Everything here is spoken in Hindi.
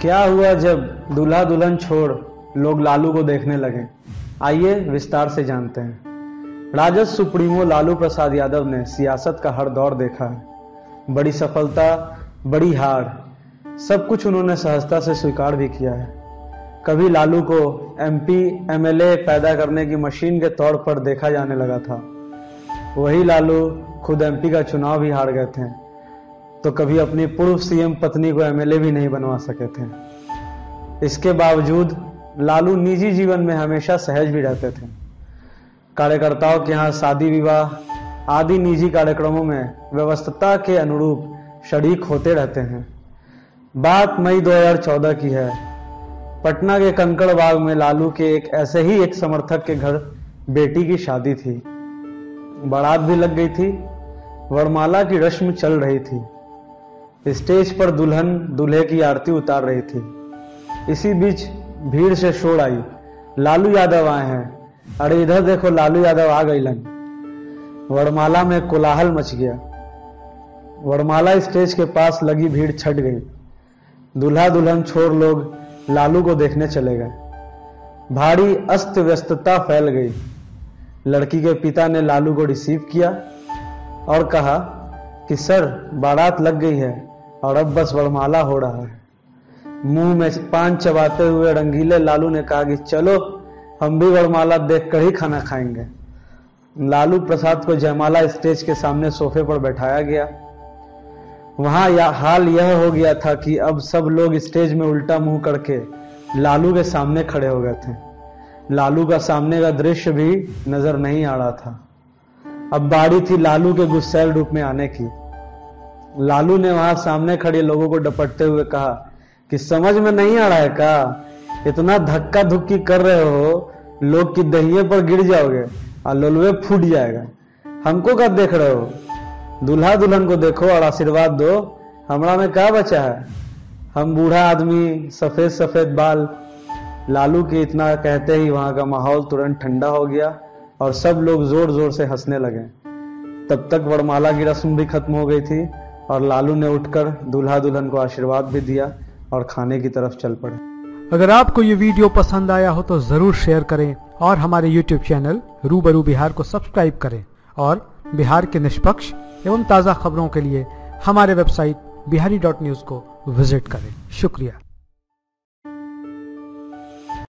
क्या हुआ जब दूल्हा दुल्हन छोड़ लोग लालू को देखने लगे? आइए विस्तार से जानते हैं। राजद सुप्रीमो लालू प्रसाद यादव ने सियासत का हर दौर देखा है। बड़ी सफलता, बड़ी हार, सब कुछ उन्होंने सहजता से स्वीकार भी किया है। कभी लालू को एमपी एमएलए पैदा करने की मशीन के तौर पर देखा जाने लगा था। वही लालू खुद एमपी का चुनाव भी हार गए थे। तो कभी अपनी पूर्व सीएम पत्नी को एमएलए भी नहीं बनवा सके थे। इसके बावजूद लालू निजी जीवन में हमेशा सहज भी रहते थे। कार्यकर्ताओं के यहाँ शादी विवाह, आदि निजी कार्यक्रमों में व्यवस्था के अनुरूप शरीक होते रहते हैं। बात मई 2014 की है। पटना के कंकड़ बाग में लालू के एक ऐसे ही एक समर्थक के घर बेटी की शादी थी। बारात भी लग गई थी। वरमाला की रस्म चल रही थी। स्टेज पर दुल्हन दूल्हे की आरती उतार रही थी। इसी बीच भीड़ से शोर आई। लालू यादव आए हैं। अरे, इधर देखो, लालू यादव आ गई लन वरमाला में कोलाहल मच गया। वरमाला स्टेज के पास लगी भीड़ छट गई। दूल्हा दुल्हन छोड़ लोग लालू को देखने चले गए। भारी अस्त व्यस्तता फैल गई। लड़की के पिता ने लालू को रिसीव किया और कहा कि सर, बारात लग गई है और अब बस वरमाला हो रहा है। मुँह में पान चबाते हुए रंगीले लालू ने कहा कि चलो, हम भी वरमाला देखकर ही खाना खाएँगे। लालू प्रसाद को जयमाला स्टेज के सामने सोफे पर बैठाया गया। वहाँ या, हाल यह हो गया था कि अब सब लोग स्टेज में उल्टा मुँह करके लालू के सामने खड़े हो गए थे। लालू का सामने का दृश्य भी नज़र नहीं आ रहा था। अब बाड़ी थी लालू के गुस्सैल रूप में आने की। लालू ने वहाँ सामने खड़े लोगों को डपटते हुए कहा, कि समझ में नहीं आ रहा है का? इतना धक्का धुक्की कर रहे हो, लोग की दहिए पर गिर जाओगे, और लोलवे फूट जाएगा। हमको कब देख रहे हो? दूल्हा दुल्हन को देखो और आशीर्वाद दो। हमरा में क्या बचा है? हम बूढ़ा आदमी सफ़ेद सफ़ेद बाल। लालू के इतना कहते ही वहाँ का माहौल तुरंत ठंडा हो गया। और सब लोग ज़ोर ज़ोर से हंसने लगे। तब तक वरमाला की रस्म भी खत्म हो गई थी और लालू ने उठकर दूल्हा दुल्हन को आशीर्वाद भी दिया और खाने की तरफ़ चल पड़े। अगर आपको ये वीडियो पसंद आया हो तो ज़रूर शेयर करें और हमारे YouTube चैनल रूबरू बिहार को सब्सक्राइब करें और बिहार के निष्पक्ष एवं ताज़ा खबरों के लिए हमारे वेबसाइट बिहारी डॉट न्यूज़ को विज़िट करें। शुक्रिया।